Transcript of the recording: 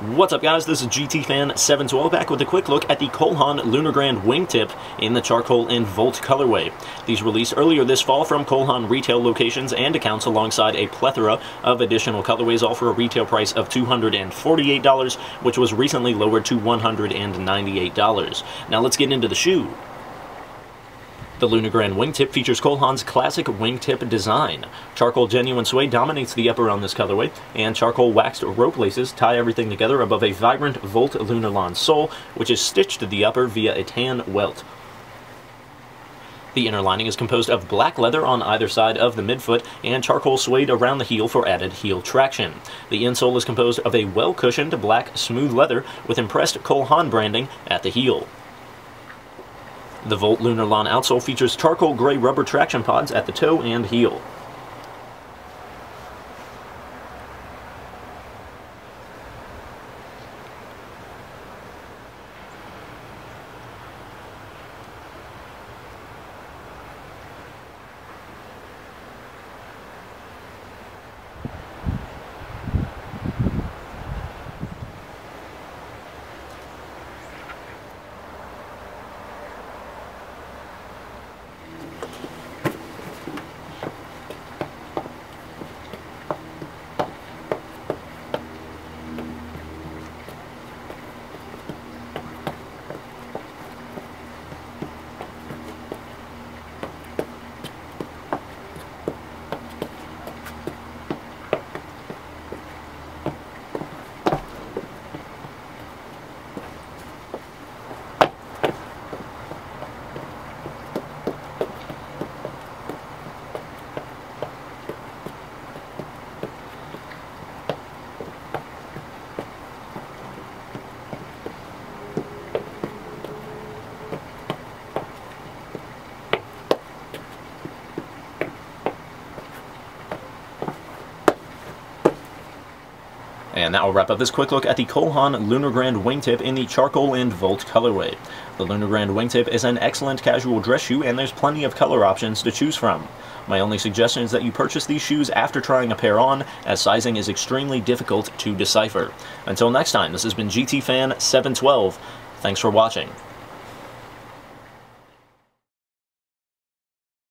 What's up guys, this is GT Fan 712 back with a quick look at the Cole Haan Lunar Grand wingtip in the charcoal and volt colorway. These released earlier this fall from Cole Haan retail locations and accounts alongside a plethora of additional colorways all for a retail price of $248, which was recently lowered to $198. Now let's get into the shoe. The Lunar Grand wingtip features Cole Haan's classic wingtip design. Charcoal genuine suede dominates the upper on this colorway, and charcoal waxed rope laces tie everything together above a vibrant Volt Lunarlon sole, which is stitched to the upper via a tan welt. The inner lining is composed of black leather on either side of the midfoot and charcoal suede around the heel for added heel traction. The insole is composed of a well-cushioned black smooth leather with impressed Cole Haan branding at the heel. The Volt Lunarlon outsole features charcoal gray rubber traction pods at the toe and heel. And that will wrap up this quick look at the Cole Haan Lunar Grand wingtip in the charcoal and volt colorway. The Lunar Grand wingtip is an excellent casual dress shoe and there's plenty of color options to choose from. My only suggestion is that you purchase these shoes after trying a pair on, as sizing is extremely difficult to decipher. Until next time, this has been GT Fan 712. Thanks for watching.